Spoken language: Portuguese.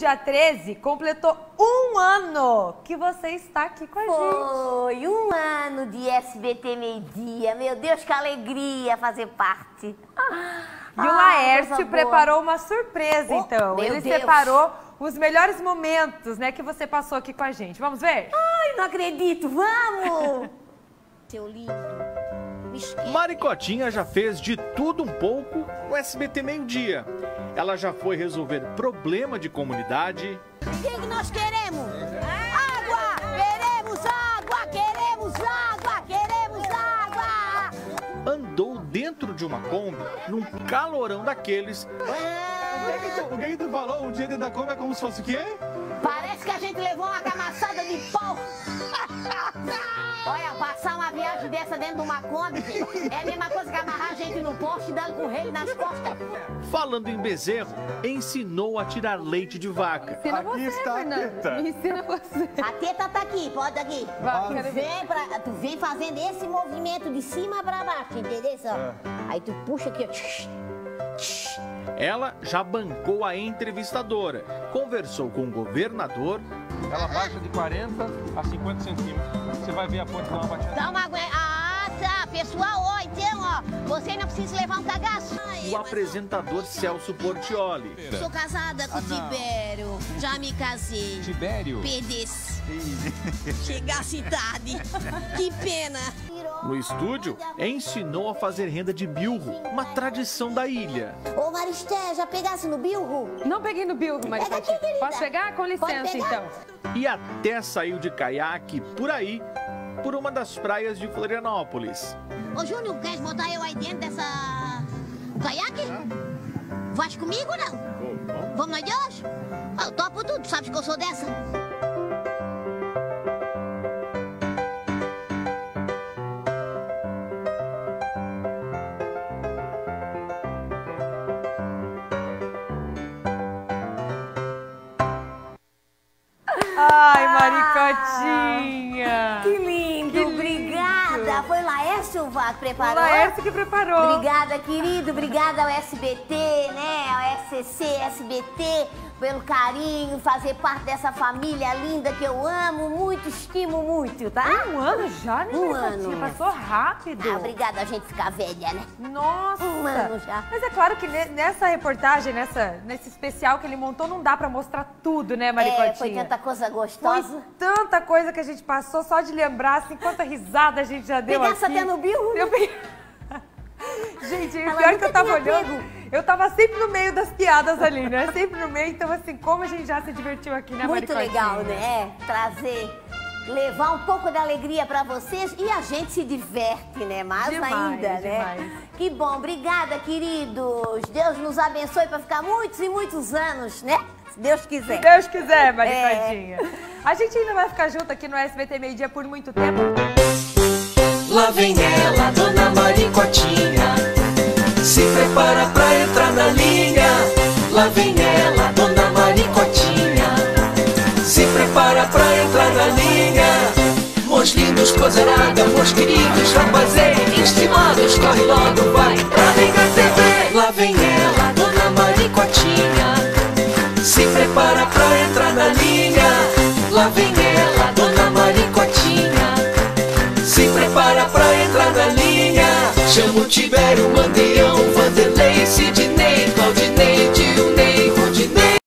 Dia 13 completou um ano que você está aqui com a gente. Foi um ano de SBT Meio Dia. Meu Deus, que alegria fazer parte. E o Ah, Laércio preparou uma surpresa, Oh, então. Ele Deus. separou os melhores momentos, né, que você passou aqui com a gente. Vamos ver? Ai, não acredito. Vamos! Seu lindo. Esquece. Maricotinha já fez de tudo um pouco no SBT Meio Dia. Ela já foi resolver problema de comunidade, O que, que nós queremos? Água! Queremos água! Queremos água! Queremos água! andou dentro de uma Kombi num calorão daqueles O que, que tu falou? Um dia dentro da Kombi é como se fosse o quê? Parece que a gente levou uma camaçada de pau. Olha, passar uma viagem dessa dentro de uma Kombi, é a mesma coisa que amarrar a gente no poste e dar com o rei nas costas. Falando em bezerro, ensinou a tirar leite de vaca. Ensina Aqui você, está a Fernanda. teta. Me ensina você. A teta tá aqui, pode aqui. Vai, tu, quero vem pra, tu vem fazendo esse movimento de cima pra baixo, entendeu? É. Aí tu puxa aqui, ó. Tch. Ela já bancou a entrevistadora, conversou com o governador, Ela baixa de 40 a 50 centímetros. Você vai ver a ponte dar uma batida. Dá uma aguenta. Pessoal, ó, então, ó. Você não precisa levar um cagaço. o apresentador Celso Portioli. Sou casada com o Tibério. Já me casei. Tibério. Perdesse. Chegar à cidade. Que pena. No estúdio, ensinou a fazer renda de bilro, uma tradição da ilha. Ô, Maristé, já pegasse no bilro? Não peguei no bilro, Pega Maricotinha. aqui, querida. Posso pegar? Com licença, então. E até saiu de caiaque por aí, por uma das praias de Florianópolis. Ô, Júnior, quer botar eu aí dentro dessa... Caiaque? Vai comigo ou não? Vamos nós dois? Ah, Eu topo tudo, sabes que eu sou dessa? Foi o Laércio Vac O preparou? Laércio que preparou. Obrigada, querido. Obrigada ao SBT, né? Ao SCC, SBT, pelo carinho, fazer parte dessa família linda que eu amo muito, estimo muito, tá? Um ano já, né, Um ano. Passou rápido. Ah, obrigada a gente ficar velha, né? Nossa! Um ano já. Mas é claro que ne- nessa reportagem, nessa, nesse especial que ele montou, não dá pra mostrar tudo, né, Maricotinha? É, foi tanta coisa Foi gostosa. tanta coisa que a gente passou só de lembrar, assim, quanta risada a gente já deu Pegasse aqui. até no bilro, né? Eu. Gente, o Ela pior que nunca eu tava olhando, pego. Eu tava sempre no meio das piadas ali, né? Sempre no meio, então assim, como a gente já se divertiu aqui, né, Muito legal, né? Trazer, levar um pouco da alegria pra vocês e a gente se diverte, né? Mais Demais, ainda, né? demais. Que bom, obrigada, queridos. Deus nos abençoe pra ficar muitos e muitos anos, né? Se Deus Se quiser. Deus quiser, Maricotinha. É. A gente ainda vai ficar junto aqui no SBT Meio Dia por muito tempo. Lá vem ela, dona Maricotinha. Se prepara pra. Lá vem ela, dona Maricotinha. Se prepara pra entrar na linha. Mos lindos, cozerada, mos queridos, rapazeiros, estimados, corre logo, vai pra Liga TV. Lá vem ela, dona Maricotinha. Se prepara pra entrar na linha. Lá vem ela, dona Maricotinha. Se prepara pra entrar na linha. Chama o Tibério, mandei